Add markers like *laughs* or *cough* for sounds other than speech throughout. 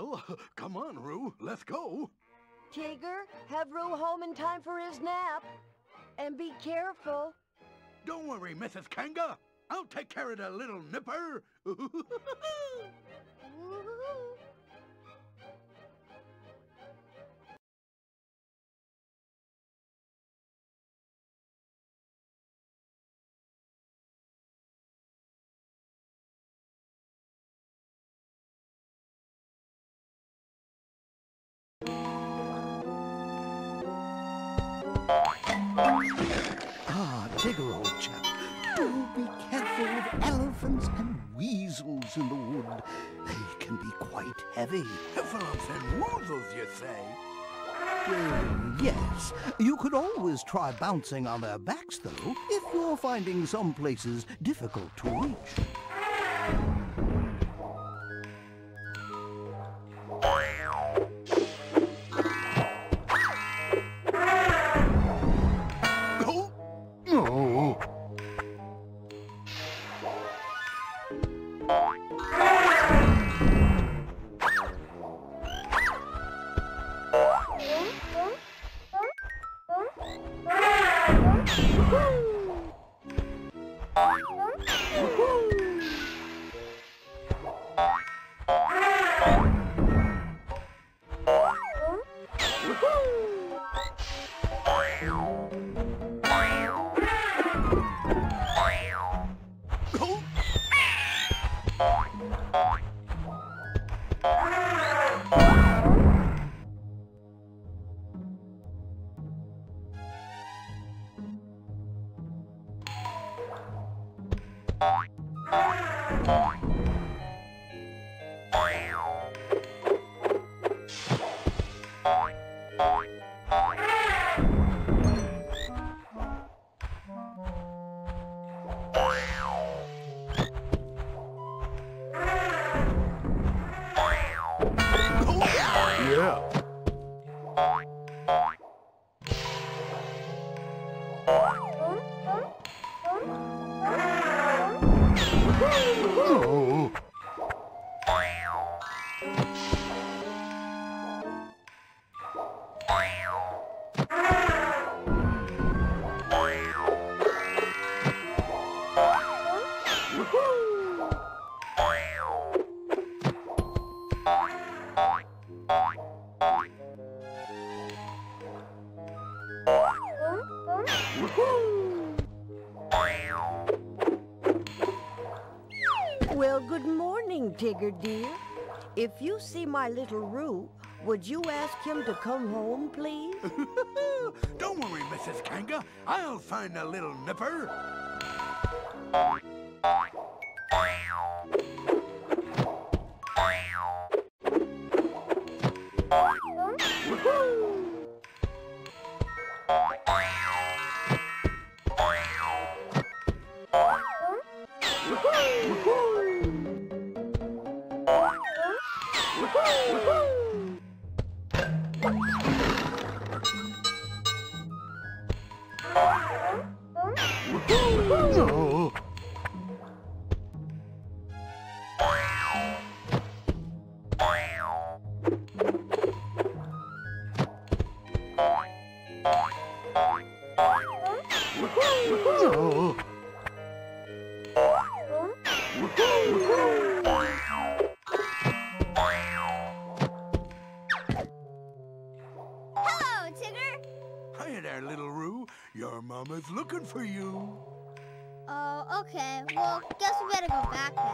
Well, *laughs* come on, Roo. Let's go. Tigger, have Roo home in time for his nap. And be careful. Don't worry, Mrs. Kanga. I'll take care of the little nipper. *laughs* Tigger, old chap, do be careful with Heffalumps and Woozles in the wood. They can be quite heavy. Heffalumps and Woozles, you say? Yes, you could always try bouncing on their backs, though, if you're finding some places difficult to reach. Well, good morning, Tigger dear. If you see my little Roo, would you ask him to come home, please? *laughs* Don't worry, Mrs. Kanga. I'll find the little nipper. We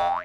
Oh.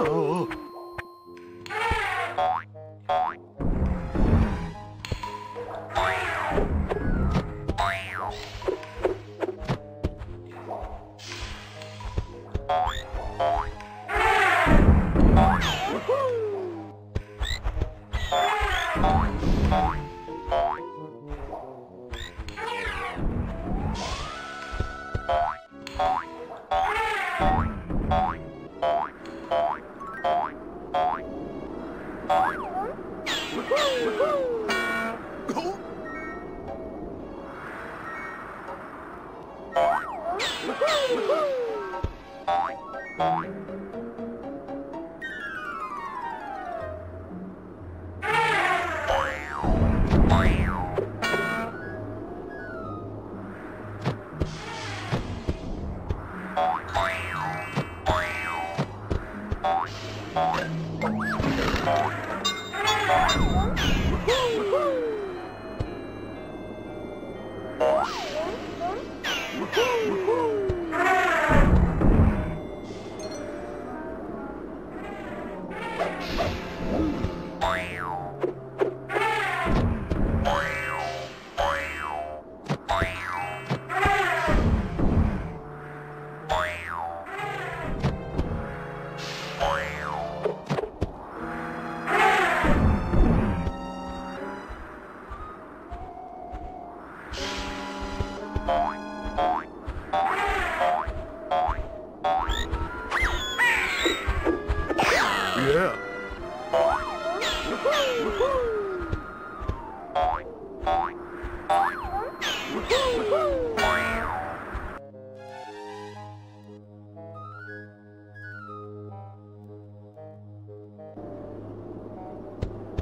Oh!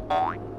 Bye.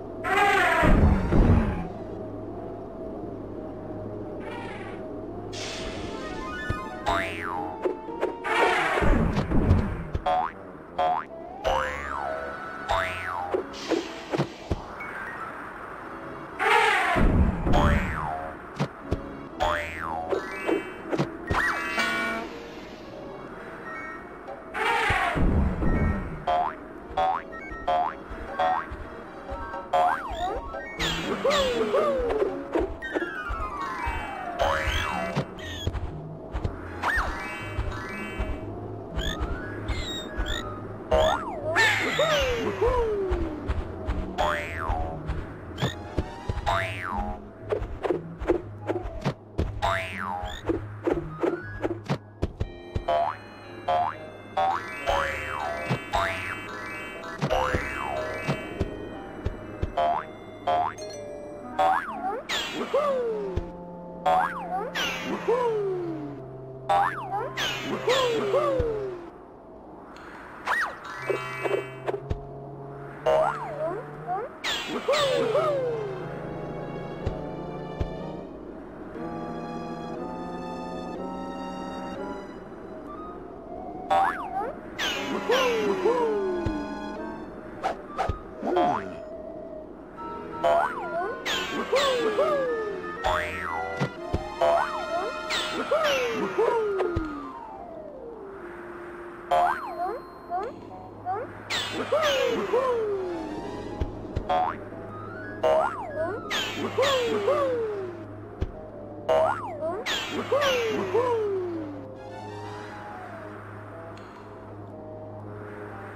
Woohoo!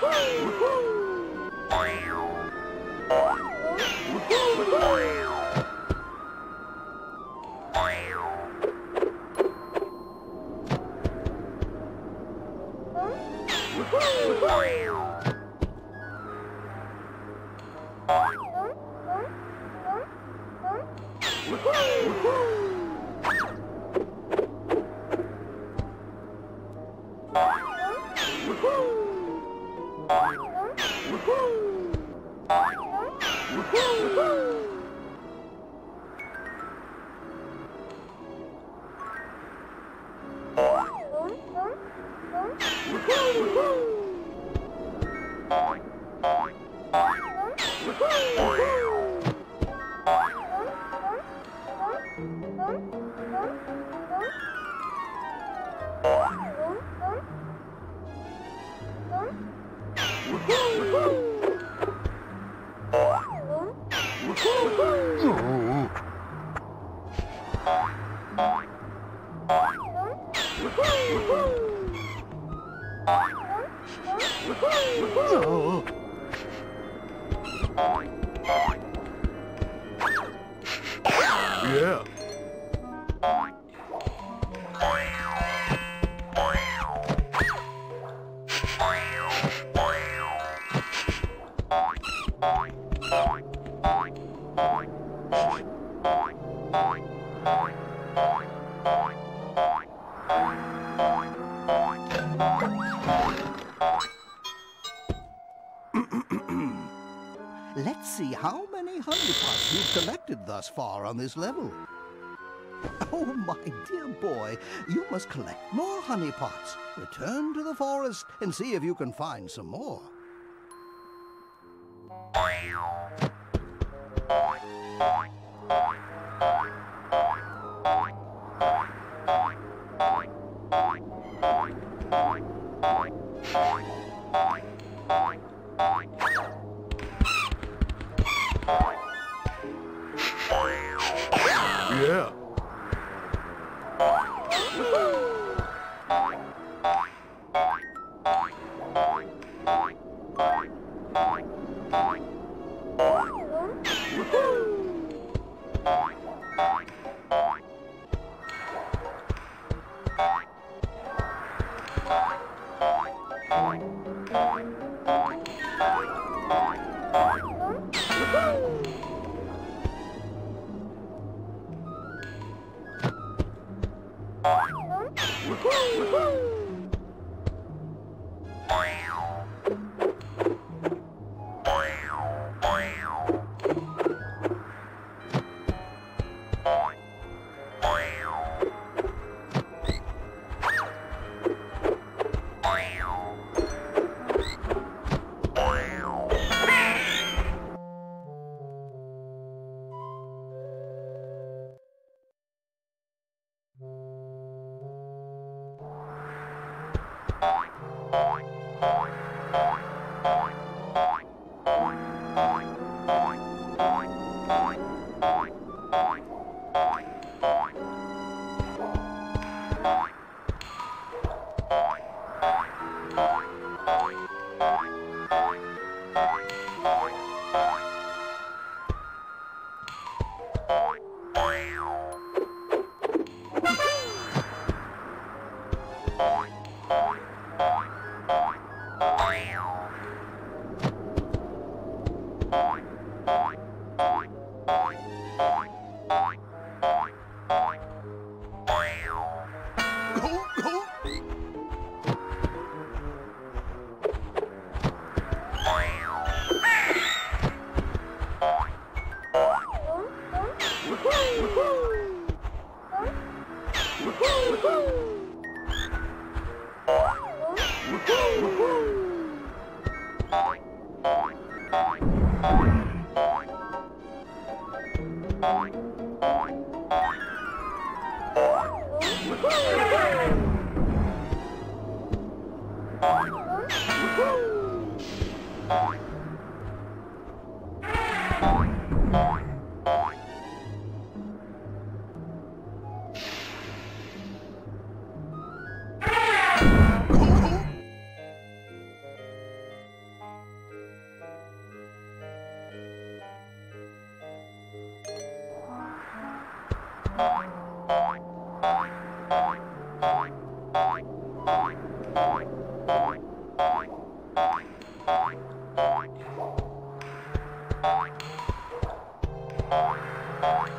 Woohoo! Woohoo! Oh. Far on this level. Oh, my dear boy, you must collect more honeypots. Return to the forest and see if you can find some more. Woo! Bye.